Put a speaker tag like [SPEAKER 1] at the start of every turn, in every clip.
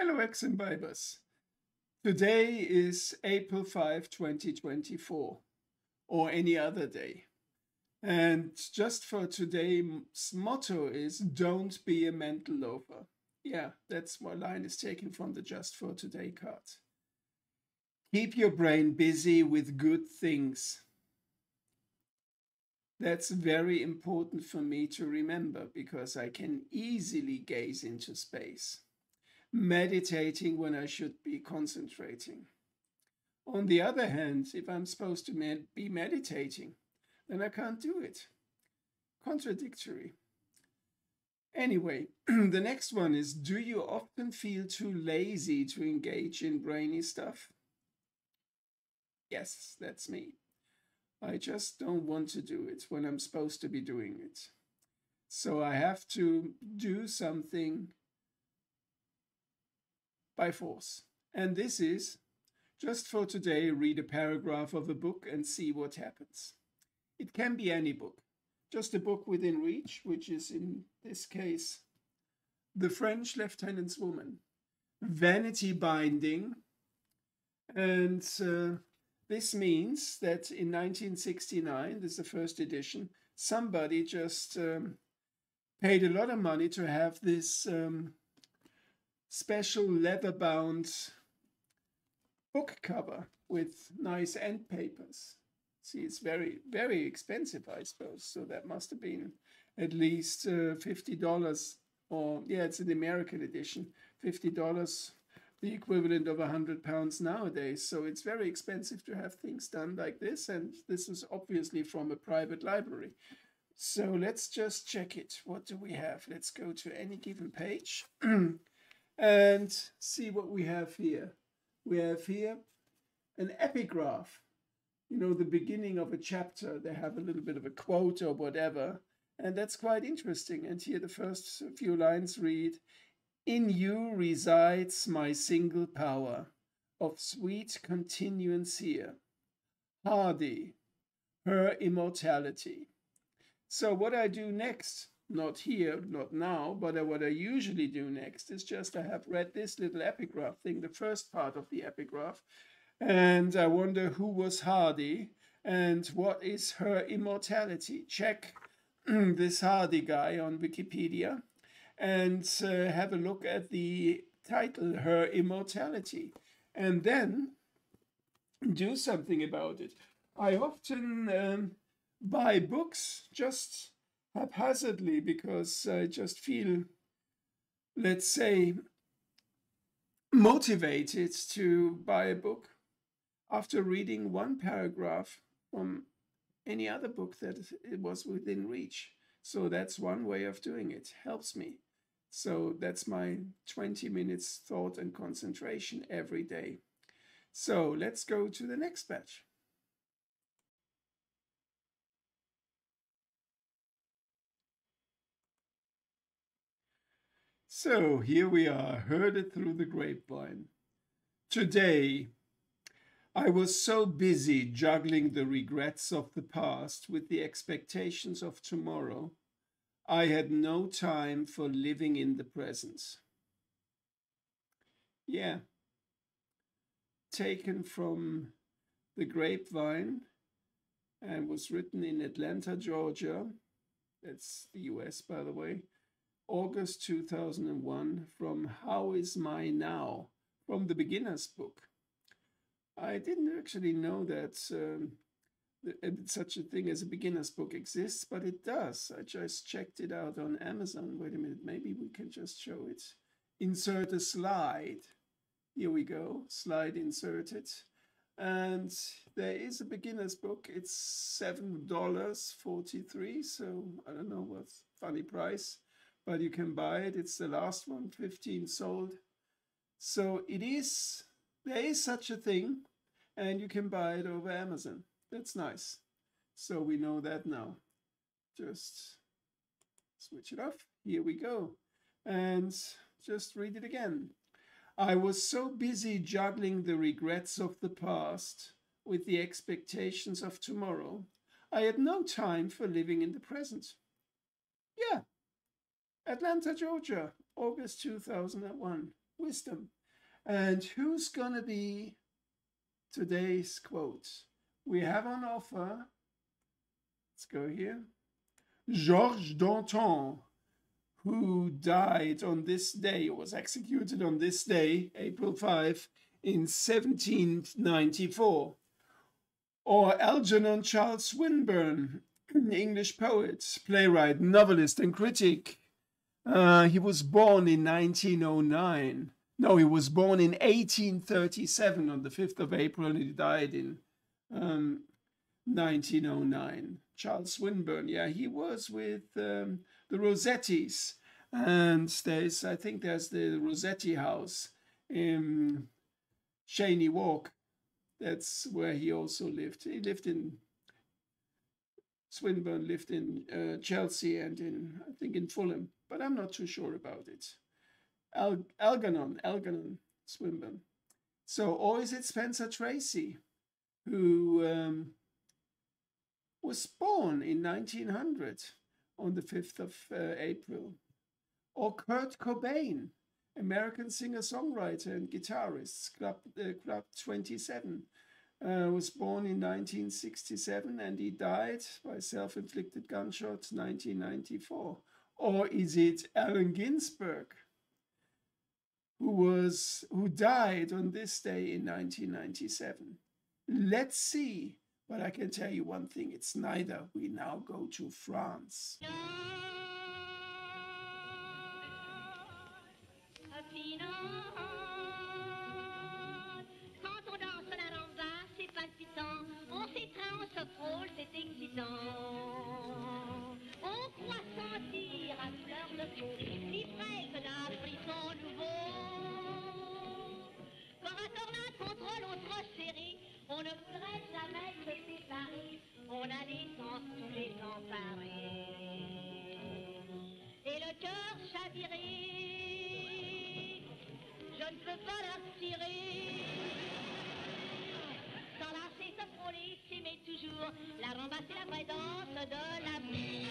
[SPEAKER 1] Hello, ex imbibers. Today is April 5, 2024, or any other day. And just for today's motto is don't be a mental loafer. Yeah, that's what line is taken from the Just for Today card. Keep your brain busy with good things. That's very important for me to remember because I can easily gaze into space meditating when I should be concentrating. On the other hand, if I'm supposed to med be meditating, then I can't do it. Contradictory. Anyway, the next one is Do you often feel too lazy to engage in brainy stuff? Yes, that's me. I just don't want to do it when I'm supposed to be doing it. So I have to do something by force. And this is just for today, read a paragraph of a book and see what happens. It can be any book, just a book within reach, which is in this case The French Lieutenant's Woman, Vanity Binding. And uh, this means that in 1969, this is the first edition, somebody just um, paid a lot of money to have this um, special leather bound book cover with nice end papers. See, it's very, very expensive, I suppose. So that must have been at least uh, $50 or, yeah, it's an American edition, $50, the equivalent of 100 pounds nowadays. So it's very expensive to have things done like this. And this is obviously from a private library. So let's just check it. What do we have? Let's go to any given page. and see what we have here. We have here an epigraph, you know, the beginning of a chapter. They have a little bit of a quote or whatever, and that's quite interesting. And here the first few lines read In you resides my single power of sweet continuance here, hardy, her immortality. So, what I do next not here, not now, but what I usually do next is just I have read this little epigraph thing, the first part of the epigraph, and I wonder who was Hardy and what is her immortality. Check this Hardy guy on Wikipedia and uh, have a look at the title, Her Immortality, and then do something about it. I often um, buy books just haphazardly because I just feel, let's say, motivated to buy a book after reading one paragraph from any other book that it was within reach. So that's one way of doing it. Helps me. So that's my 20 minutes thought and concentration every day. So let's go to the next batch. So here we are, heard it through the grapevine. Today, I was so busy juggling the regrets of the past with the expectations of tomorrow, I had no time for living in the present. Yeah. Taken from the grapevine and was written in Atlanta, Georgia. That's the US, by the way. August 2001 from How Is My Now from the Beginner's Book. I didn't actually know that um, uh, such a thing as a beginner's book exists, but it does. I just checked it out on Amazon. Wait a minute, maybe we can just show it. Insert a slide. Here we go, slide inserted. And there is a beginner's book. It's $7.43, so I don't know what's funny price but you can buy it. It's the last one, 15 sold. So it is, there is such a thing, and you can buy it over Amazon. That's nice. So we know that now. Just switch it off. Here we go. And just read it again. I was so busy juggling the regrets of the past with the expectations of tomorrow, I had no time for living in the present. Yeah, Atlanta, Georgia, August 2001. wisdom. And who's going to be today's quote? We have on offer, let's go here, Georges Danton, who died on this day, was executed on this day, April 5, in 1794. Or Algernon Charles Swinburne, an English poet, playwright, novelist, and critic. Uh, he was born in 1909. No, he was born in 1837 on the 5th of April and he died in um, 1909. Charles Swinburne, yeah, he was with um, the Rossettis. And there's, I think there's the Rossetti house in Cheyne Walk. That's where he also lived. He lived in Swinburne lived in uh, Chelsea and in I think in Fulham, but I'm not too sure about it. Al- Algernon, Algernon, Swinburne. So, or is it Spencer Tracy, who um, was born in 1900 on the 5th of uh, April? Or Kurt Cobain, American singer-songwriter and guitarist, Club, uh, Club 27, uh, was born in 1967 and he died by self-inflicted gunshot 1994. Or is it Allen Ginsberg, who was who died on this day in 1997? Let's see. But I can tell you one thing: it's neither. We now go to France. c'est excitant.
[SPEAKER 2] On croit sentir à fleur de peau, si près que d'un frisson nouveau. Corps à corps, un contrôle, on se resserré, on ne voudrait jamais se séparer, on a les sens tous les emparés. Et le cœur chaviré, je ne peux pas la. La ramasser la présence de l'amour.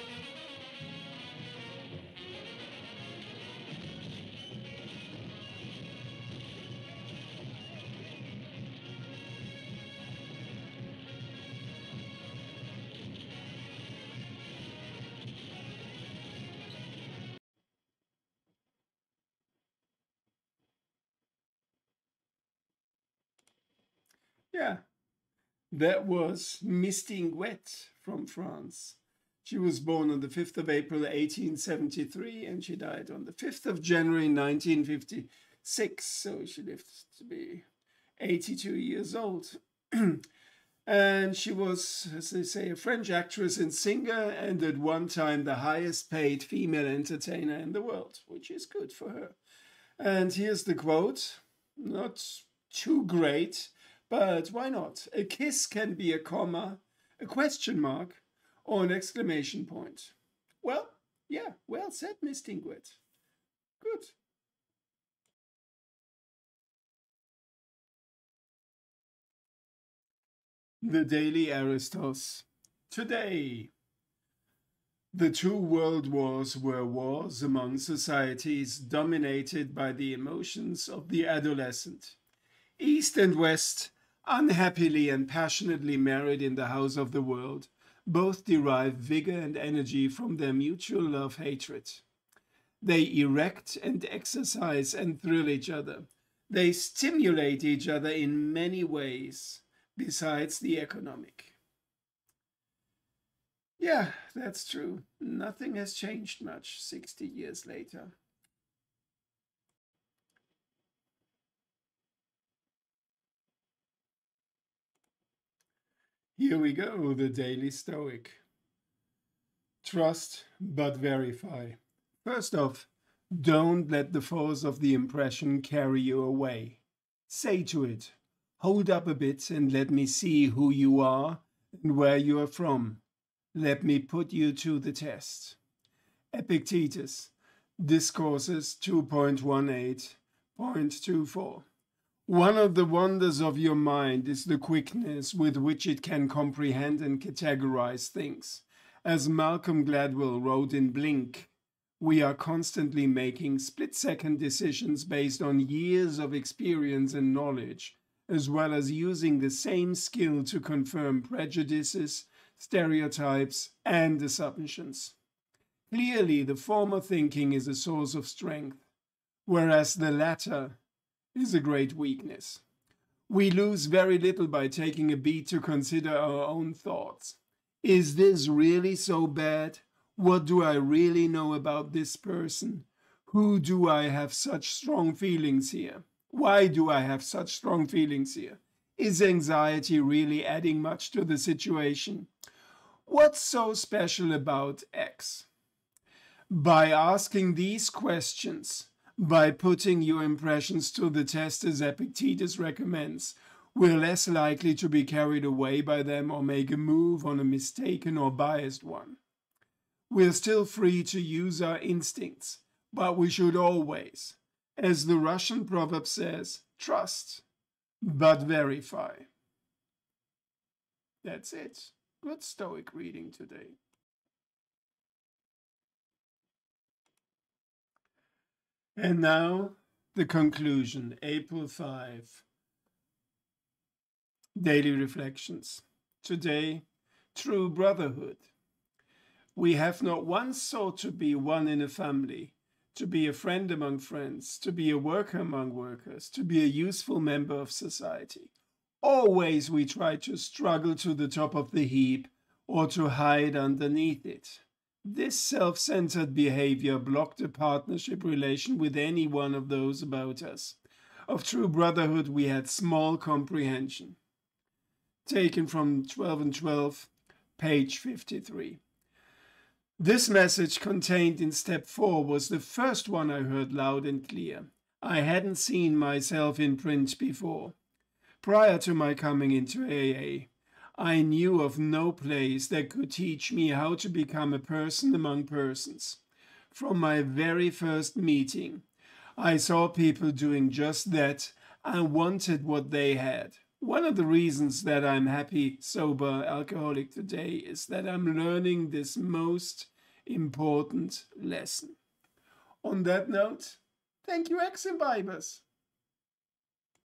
[SPEAKER 1] Yeah, that was Mistinguett from France. She was born on the 5th of April 1873 and she died on the 5th of January 1956. So she lived to be 82 years old. and she was, as they say, a French actress and singer, and at one time the highest paid female entertainer in the world, which is good for her. And here's the quote not too great, but why not? A kiss can be a comma, a question mark, or an exclamation point. Well, yeah, well said, Mistinguett. Good. The Daily Aristos. Today, the two world wars were wars among societies dominated by the emotions of the adolescent. East and West unhappily and passionately married in the house of the world, both derive vigor and energy from their mutual love hatred. They erect and exercise and thrill each other. They stimulate each other in many ways besides the economic. Yeah, that's true. Nothing has changed much 60 years later. Here we go, the Daily Stoic. Trust but verify. First off, don't let the force of the impression carry you away. Say to it, hold up a bit and let me see who you are and where you are from. Let me put you to the test. Epictetus, Discourses 2.18.24. One of the wonders of your mind is the quickness with which it can comprehend and categorize things. As Malcolm Gladwell wrote in Blink, We are constantly making split second decisions based on years of experience and knowledge, as well as using the same skill to confirm prejudices, stereotypes, and assumptions. Clearly, the former thinking is a source of strength, whereas the latter is a great weakness. We lose very little by taking a beat to consider our own thoughts. Is this really so bad? What do I really know about this person? Who do I have such strong feelings here? Why do I have such strong feelings here? Is anxiety really adding much to the situation? What's so special about X? By asking these questions, by putting your impressions to the test as Epictetus recommends, we're less likely to be carried away by them or make a move on a mistaken or biased one. We're still free to use our instincts, but we should always, as the Russian proverb says, trust, but verify. That's it. Good Stoic reading today. And now the conclusion, April 5. Daily Reflections. Today, True Brotherhood. We have not once sought to be one in a family, to be a friend among friends, to be a worker among workers, to be a useful member of society. Always we try to struggle to the top of the heap or to hide underneath it. This self centered behavior blocked a partnership relation with any one of those about us. Of true brotherhood, we had small comprehension. Taken from 12 and 12, page 53. This message contained in step 4 was the first one I heard loud and clear. I hadn't seen myself in print before. Prior to my coming into AA, I knew of no place that could teach me how to become a person among persons. From my very first meeting, I saw people doing just that and wanted what they had. One of the reasons that I'm happy, sober, alcoholic today is that I'm learning this most important lesson. On that note, thank you, ex imbibers.